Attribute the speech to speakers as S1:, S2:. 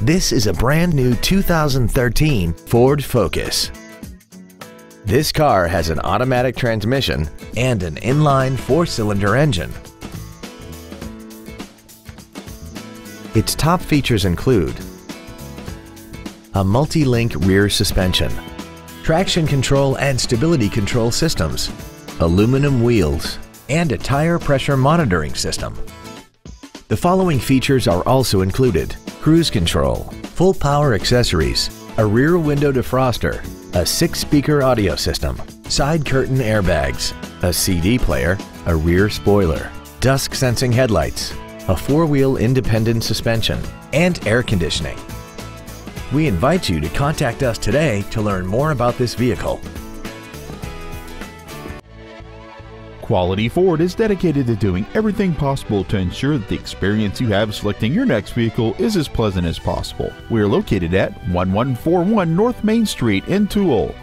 S1: This is a brand new 2013 Ford Focus. This car has an automatic transmission and an inline four-cylinder engine. Its top features include a multi-link rear suspension, traction control and stability control systems, aluminum wheels, and a tire pressure monitoring system. The following features are also included. Cruise control, full power accessories, a rear window defroster, a six-speaker audio system, side curtain airbags, a CD player, a rear spoiler, dusk sensing headlights, a four-wheel independent suspension, and air conditioning. We invite you to contact us today to learn more about this vehicle.
S2: Quality Ford is dedicated to doing everything possible to ensure that the experience you have selecting your next vehicle is as pleasant as possible. We are located at 1141 North Main Street in Tooele.